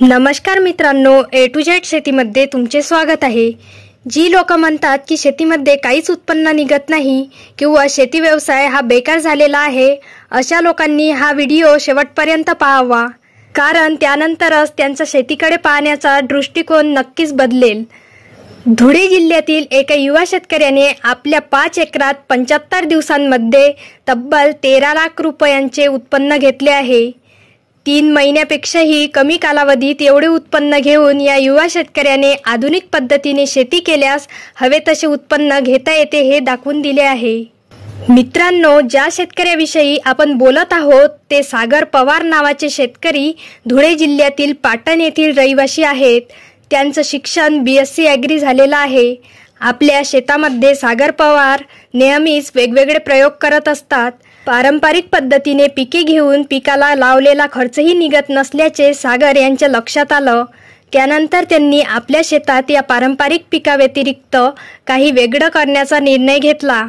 नमस्कार मित्रांनो ए to Z शेतीमध्ये तुमचे स्वागत आहे. जी लोक म्हणतात की शेतीमध्ये काहीच उत्पन्न निघत नाही किंवा शेती व्यवसाय हा बेकार झालेला आहे अशा लोकांनी हा व्हिडिओ शेवटपर्यंत पाहावा. कारण त्यानंतरच त्यांचा शेतीकडे पाहण्याचा दृष्टिकोन नक्कीच बदलेल. धुळे जिल्ह्यातील एका युवा शेतकऱ्याने आपल्या पाच एकरात पंच्याहत्तर दिवसांमध्ये तब्बल तेरा लाख रुपयांचे उत्पन्न घेतले आहे. तीन महिन्यापेक्षाही कमी कालावधीत एवढे उत्पन्न घेऊन या युवा शेतकऱ्याने आधुनिक पद्धतीने शेती केल्यास हवे तसे उत्पन्न घेता येते हे दाखवून दिले आहे. मित्रांनो ज्या शेतकऱ्याविषयी आपण बोलत आहोत ते सागर पवार नावाचे शेतकरी धुळे जिल्ह्यातील पाटण येथील रहिवासी आहेत. त्यांचं शिक्षण बी एस सी ॲग्री झालेलं आहे. आपल्या शेतामध्ये सागर पवार नेहमीच वेगवेगळे प्रयोग करत असतात. पारंपरिक पद्धतीने पिके घेऊन पिकाला लावलेला खर्चही निघत नसल्याचे सागर यांच्या लक्षात आलं. त्यानंतर त्यांनी आपल्या शेतात या पारंपरिक पिकाव्यतिरिक्त काही वेगळं करण्याचा निर्णय घेतला.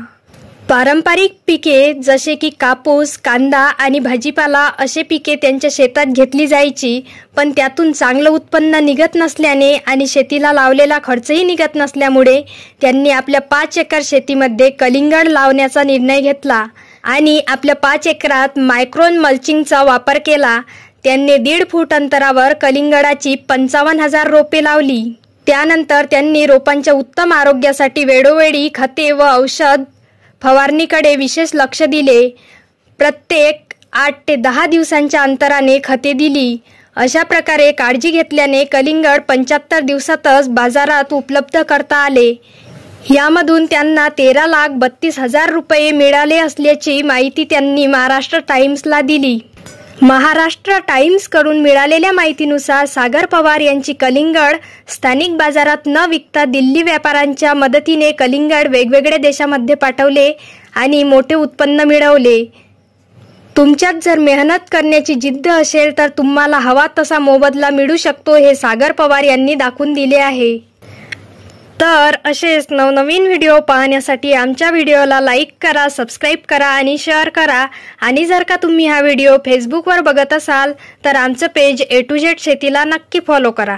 पारंपरिक पिके जसे की कापूस कांदा आणि भाजीपाला असे पिके त्यांच्या शेतात घेतली जायची पण त्यातून चांगलं उत्पन्न निघत नसल्याने आणि शेतीला लावलेला खर्चही निघत नसल्यामुळे त्यांनी आपल्या पाच एकर शेतीमध्ये कलिंगड लावण्याचा निर्णय घेतला. आणि आपल्या पाच एकरात मायक्रोन मल्चिंगचा वापर केला. त्यांनी दीड फूट अंतरावर कलिंगडाची पंचावन्न हजार रोपे लावली. त्यानंतर त्यांनी रोपांच्या उत्तम आरोग्यासाठी वेळोवेळी खते व औषध फवारणीकडे विशेष लक्ष दिले. प्रत्येक आठ ते दहा दिवसांच्या अंतराने खते दिली. अशा प्रकारे काळजी घेतल्याने कलिंगड पंच्याहत्तर दिवसातच बाजारात उपलब्ध करता आले. यामधून त्यांना तेरा लाख बत्तीस हजार रुपये मिळाले असल्याची माहिती त्यांनी महाराष्ट्र टाइम्सला दिली. महाराष्ट्र टाइम्सकडून मिळालेल्या माहितीनुसार सागर पवार यांची कलिंगड स्थानिक बाजारात न विकता दिल्ली व्यापाऱ्यांच्या मदतीने कलिंगड वेगवेगळ्या देशामध्ये पाठवले आणि मोठे उत्पन्न मिळवले. तुमच्यात जर मेहनत करण्याची जिद्द असेल तर तुम्हाला हवा तसा मोबदला मिळू शकतो हे सागर पवार यांनी दाखवून दिले आहे. तर असेच नवनवीन व्हिडिओ पाहण्यासाठी आमच्या व्हिडिओला लाईक करा सबस्क्राईब करा आणि शेअर करा. आणि जर का तुम्ही हा व्हिडिओ फेसबुकवर बघत असाल तर आमचं पेज ए टू झेड शेतीला नक्की फॉलो करा.